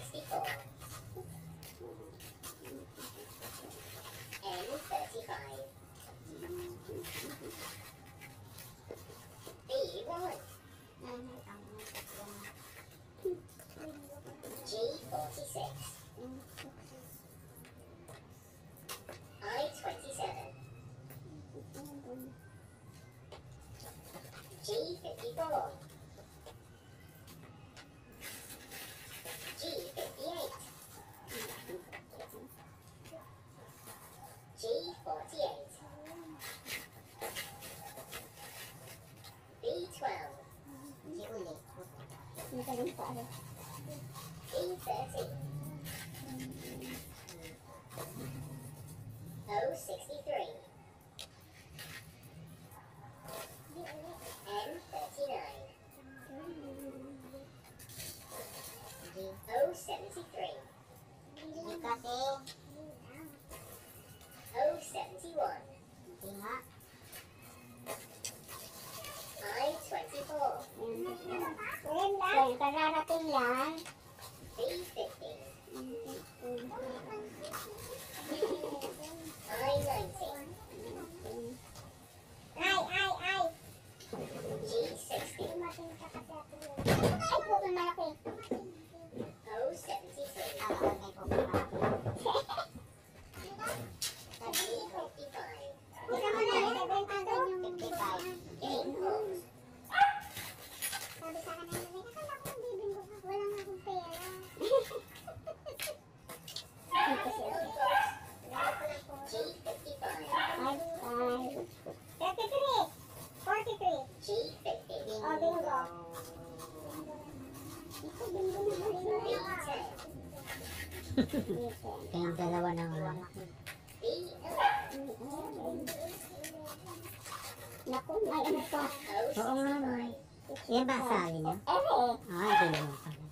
64. Oh, 63. Kararating lang. Kayang dalawa ng ano. Naku, may ano pa. Oo nga, Noy. Yan ba sa alin niyo? Oo. Ay, dalawa pala.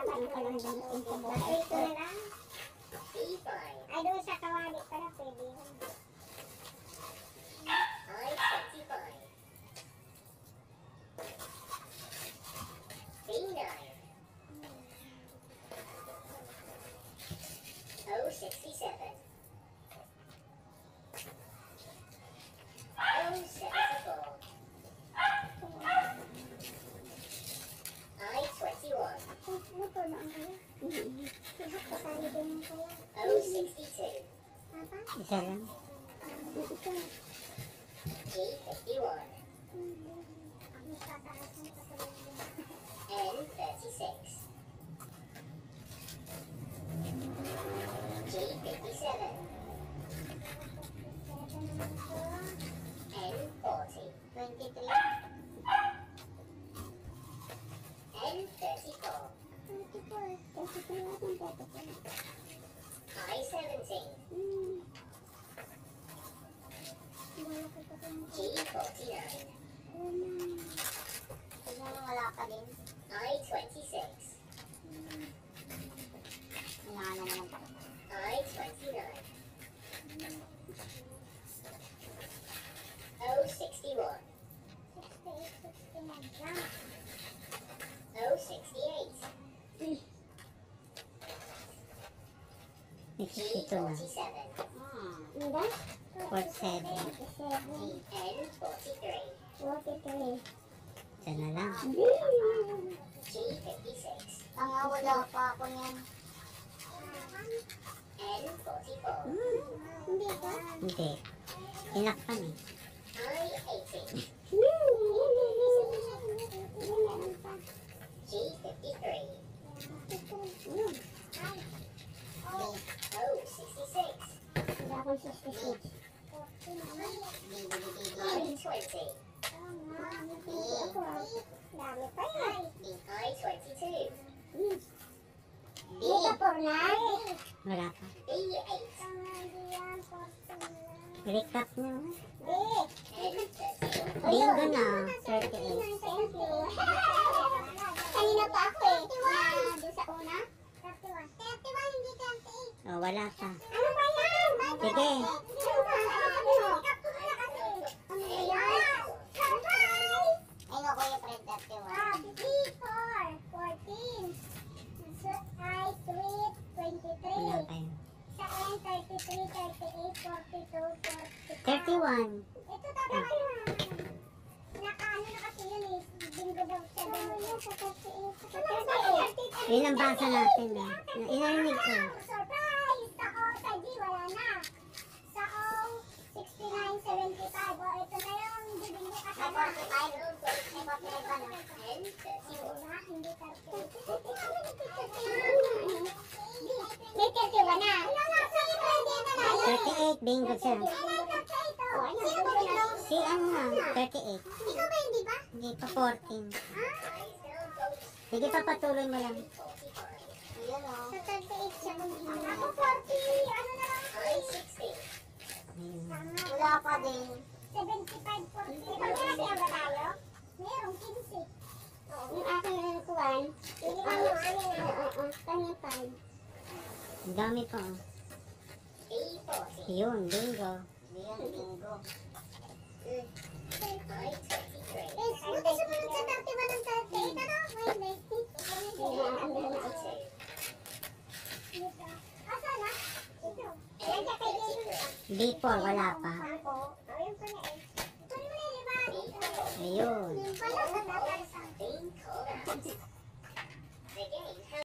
Ano pa lang? Ito na lang? Ay, doon sa kawali pa. Ikaw lang. Ikaw. 851. I-26. Wala na naman. I-29. O-61. 68, 69. O-68. G-47. Hindi? 47. GN43. 43. Diyan. there. You're not funny. Twenty. Twenty-two. O66. Wala akong 66. I20. Dami pa yan. I22. B. Hindi ka for nine. Wala pa. B8. Recap na. N30. Bingo na. 38. Kanina pa ako eh. Na doon sa una. 31. 31, hindi 38. Oh, wala pa. Ano ba yan? Sige. 31. Ito talaga yun. Nakaano na kasi yun eh. Bingo daw siya. Sa 38. Yun ang basa natin eh. Inarinig ko. Surprise! Sa O, sa G, wala na. Sa O, 69.75. O, ito na yung bibingo ka sa May 45. May 45 pa na. Wala, hindi 30. May 31 na. Wala nga, sa ito, hindi na na. 38. Bingo siya. Si ano na? 38. Ikaw ba hindi ba? Hindi pa 14. Sige pa, patuloy mo lang. Sa 38 siya bumili. Ako 40, ano na lang. I60. Ayun. Tama. Wala pa din. 75, 40. Ikaw na kaya ba tayo? Merong 15. Yung aking nanukuhan, yung ano, ano na, oo, kanya 5. Ang dami pa. B40. Yun, bingo. Ayun, bingo. I23. Buti sumunod sa 31 ng 38, ano? Wait, wait. Na? I2. Dito. Asa na? Ito. Yan ka kay Jason. B4, wala pa. Ayun ba? Ayun.